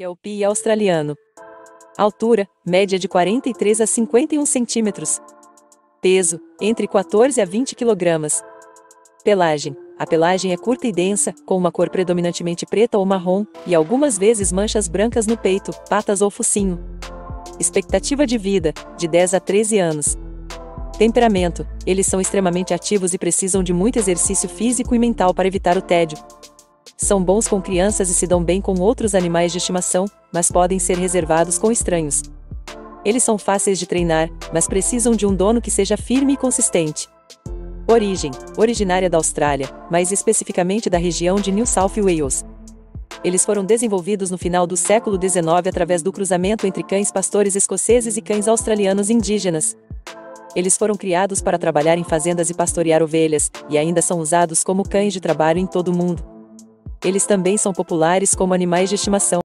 Kelpie australiano. Altura, média de 43 a 51 centímetros. Peso, entre 14 a 20 quilogramas. Pelagem. A pelagem é curta e densa, com uma cor predominantemente preta ou marrom, e algumas vezes manchas brancas no peito, patas ou focinho. Expectativa de vida, de 10 a 13 anos. Temperamento. Eles são extremamente ativos e precisam de muito exercício físico e mental para evitar o tédio. São bons com crianças e se dão bem com outros animais de estimação, mas podem ser reservados com estranhos. Eles são fáceis de treinar, mas precisam de um dono que seja firme e consistente. Origem: originária da Austrália, mais especificamente da região de New South Wales. Eles foram desenvolvidos no final do século XIX através do cruzamento entre cães pastores escoceses e cães australianos indígenas. Eles foram criados para trabalhar em fazendas e pastorear ovelhas, e ainda são usados como cães de trabalho em todo o mundo. Eles também são populares como animais de estimação.